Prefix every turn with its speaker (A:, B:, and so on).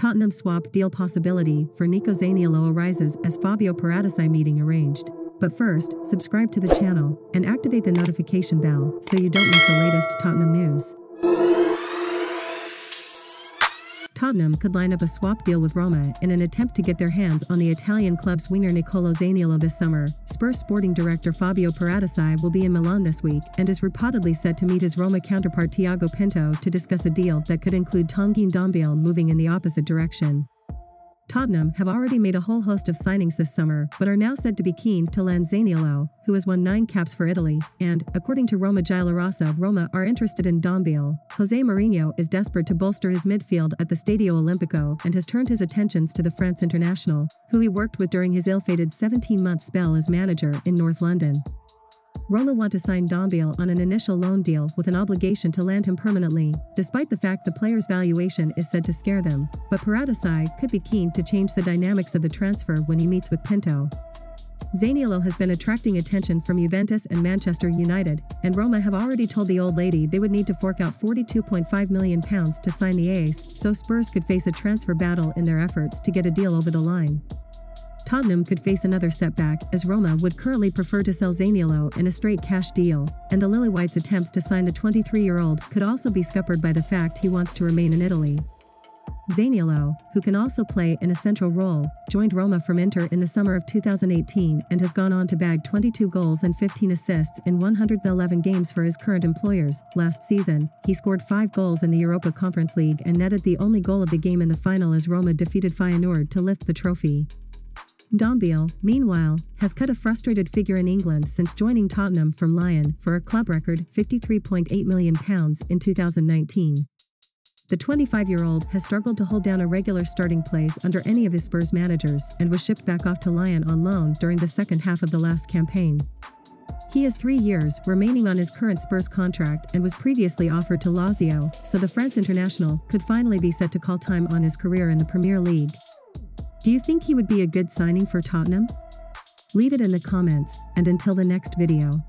A: Tottenham swap deal possibility for Nico Zaniolo arises as Fabio Paratici meeting arranged. But first, subscribe to the channel and activate the notification bell so you don't miss the latest Tottenham news. Tottenham could line up a swap deal with Roma in an attempt to get their hands on the Italian club's winger Nicolo Zaniolo this summer. Spurs sporting director Fabio Paratici will be in Milan this week and is reportedly set to meet his Roma counterpart Tiago Pinto to discuss a deal that could include Tanguy Ndombele moving in the opposite direction. Tottenham have already made a whole host of signings this summer, but are now said to be keen to land Zaniolo, who has won nine caps for Italy, and, according to Roma Giallorossa, Roma are interested in Ndombele. Jose Mourinho is desperate to bolster his midfield at the Stadio Olimpico and has turned his attentions to the France international, who he worked with during his ill-fated 17-month spell as manager in North London. Roma want to sign Ndombele on an initial loan deal with an obligation to land him permanently, despite the fact the player's valuation is said to scare them, but Paratici could be keen to change the dynamics of the transfer when he meets with Pinto. Zaniolo has been attracting attention from Juventus and Manchester United, and Roma have already told the old lady they would need to fork out £42.5 million to sign the ace, so Spurs could face a transfer battle in their efforts to get a deal over the line. Tottenham could face another setback as Roma would currently prefer to sell Zaniolo in a straight cash deal, and the Lilywhites' attempts to sign the 23-year-old could also be scuppered by the fact he wants to remain in Italy. Zaniolo, who can also play an essential role, joined Roma from Inter in the summer of 2018 and has gone on to bag 22 goals and 15 assists in 111 games for his current employers. Last season, he scored 5 goals in the Europa Conference League and netted the only goal of the game in the final as Roma defeated Feyenoord to lift the trophy. Ndombele, meanwhile, has cut a frustrated figure in England since joining Tottenham from Lyon for a club record £53.8 million in 2019. The 25-year-old has struggled to hold down a regular starting place under any of his Spurs managers and was shipped back off to Lyon on loan during the second half of the last campaign. He has three years remaining on his current Spurs contract and was previously offered to Lazio, so the France international could finally be set to call time on his career in the Premier League. Do you think he would be a good signing for Tottenham? Leave it in the comments, and until the next video.